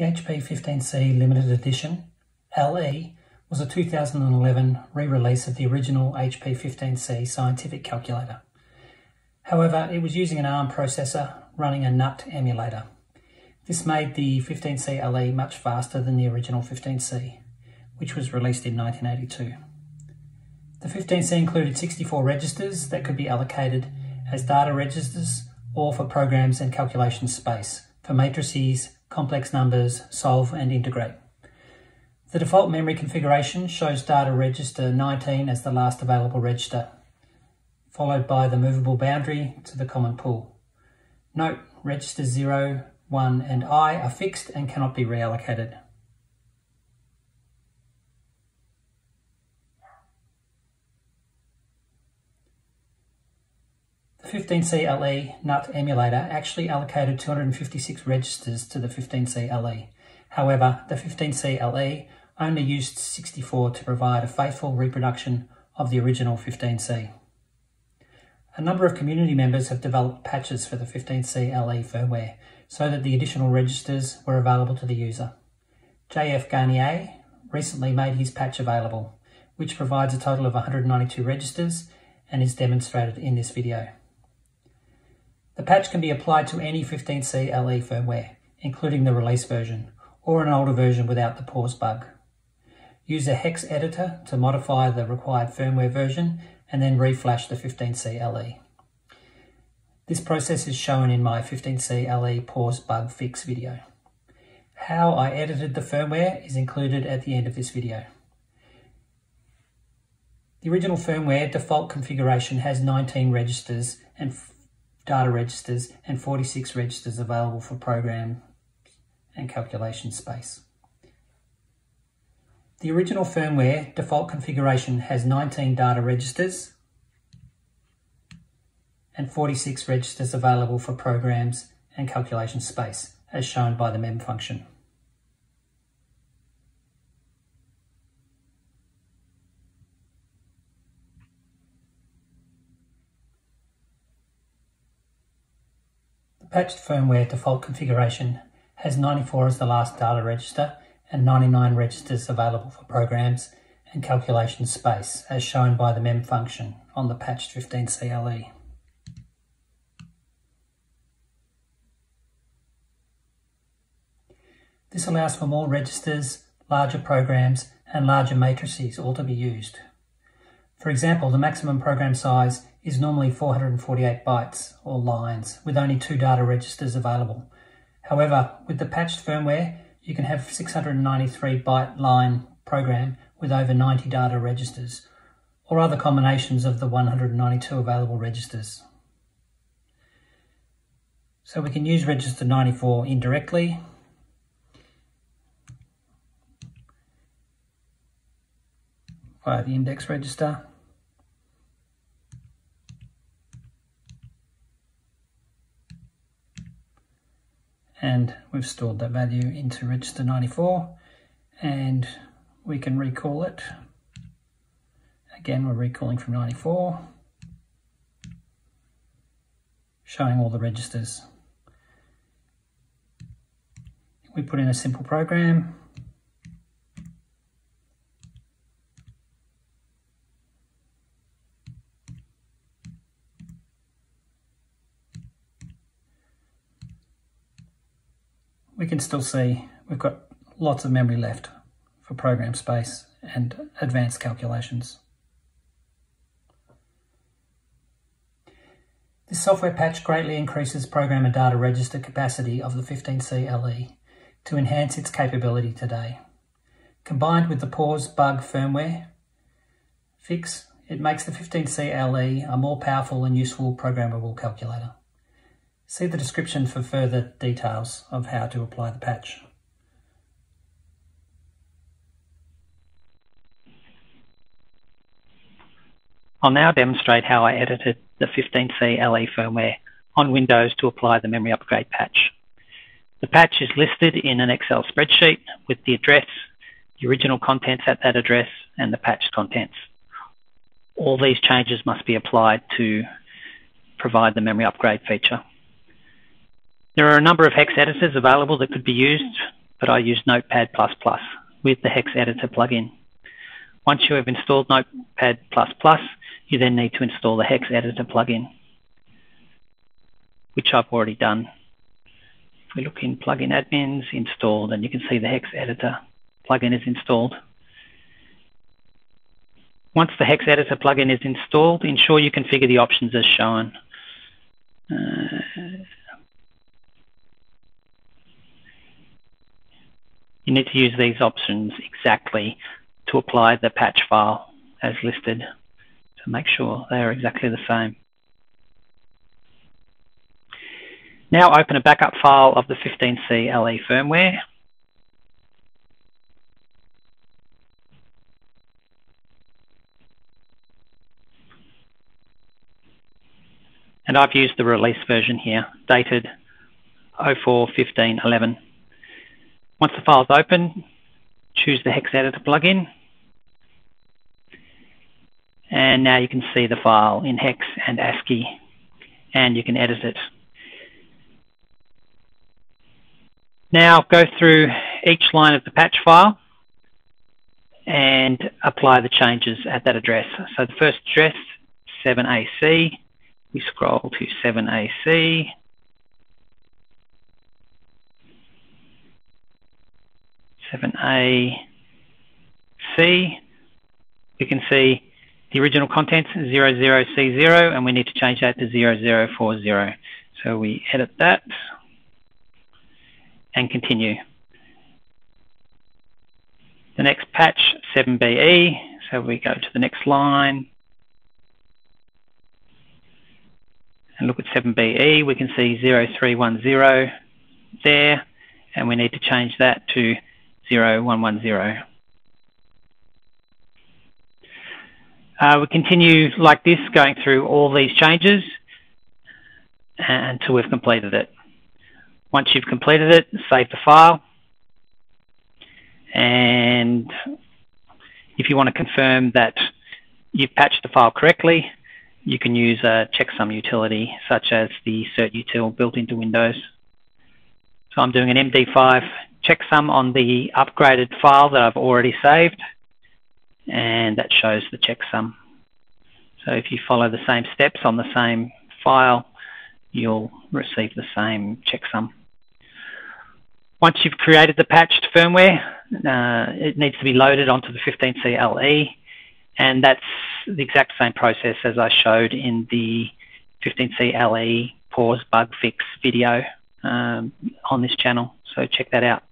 The HP 15C Limited Edition, LE, was a 2011 re-release of the original HP 15C scientific calculator. However, it was using an ARM processor running a NUT emulator. This made the 15C LE much faster than the original 15C, which was released in 1982. The 15C included 64 registers that could be allocated as data registers or for programs and calculation space for matrices, complex numbers, solve and integrate. The default memory configuration shows data register 19 as the last available register, followed by the movable boundary to the common pool. Note, registers 0, 1 and I are fixed and cannot be reallocated. The 15C LE NUT emulator actually allocated 256 registers to the 15C LE. However, the 15C LE only used 64 to provide a faithful reproduction of the original 15C. A number of community members have developed patches for the 15C LE firmware so that the additional registers were available to the user. JF Garnier recently made his patch available, which provides a total of 192 registers and is demonstrated in this video. The patch can be applied to any 15C LE firmware, including the release version, or an older version without the pause bug. Use a hex editor to modify the required firmware version and then reflash the 15C LE. This process is shown in my 15C LE pause bug fix video. How I edited the firmware is included at the end of this video. The original firmware default configuration has 19 registers and data registers and 46 registers available for program and calculation space. The original firmware default configuration has 19 data registers and 46 registers available for programs and calculation space, as shown by the mem function. Patched firmware default configuration has 94 as the last data register and 99 registers available for programs and calculation space as shown by the mem function on the patched 15CLE. This allows for more registers, larger programs and larger matrices all to be used. For example, the maximum program size is normally 448 bytes or lines with only two data registers available. However, with the patched firmware, you can have 693 byte line program with over 90 data registers or other combinations of the 192 available registers. So we can use register 94 indirectly via the index register we've stored that value into register 94 and we can recall it. Again, we're recalling from 94, showing all the registers. We put in a simple program we can still see we've got lots of memory left for program space and advanced calculations. This software patch greatly increases program and data register capacity of the 15C LE to enhance its capability today. Combined with the pause bug firmware fix, it makes the 15C LE a more powerful and useful programmable calculator. See the description for further details of how to apply the patch. I'll now demonstrate how I edited the 15C LE firmware on Windows to apply the memory upgrade patch. The patch is listed in an Excel spreadsheet with the address, the original contents at that address, and the patched contents. All these changes must be applied to provide the memory upgrade feature. There are a number of hex editors available that could be used but I use Notepad++ with the Hex Editor plugin. Once you have installed Notepad++, you then need to install the Hex Editor plugin, which I've already done. If we look in plugin admins, installed, and you can see the Hex Editor plugin is installed. Once the Hex Editor plugin is installed, ensure you configure the options as shown. Uh, you need to use these options exactly to apply the patch file as listed to make sure they are exactly the same. Now open a backup file of the 15C LE firmware. And I've used the release version here, dated 04-15-11. Once the file is open, choose the Hex Editor plugin. And now you can see the file in Hex and ASCII, and you can edit it. Now go through each line of the patch file and apply the changes at that address. So the first address, 7AC, we scroll to 7AC, Seven A C. We can see the original contents 00C0 and we need to change that to 0040. So we edit that and continue. The next patch, 7BE, so we go to the next line and look at 7BE, we can see 0310 there, and we need to change that to 0110. Uh, we continue like this, going through all these changes until we've completed it. Once you've completed it, save the file. And if you want to confirm that you've patched the file correctly, you can use a checksum utility such as the certutil built into Windows. So I'm doing an MD5 checksum on the upgraded file that I've already saved and that shows the checksum. So if you follow the same steps on the same file, you'll receive the same checksum. Once you've created the patched firmware, uh, it needs to be loaded onto the 15C LE, and that's the exact same process as I showed in the 15C LE pause bug fix video um, on this channel. So check that out.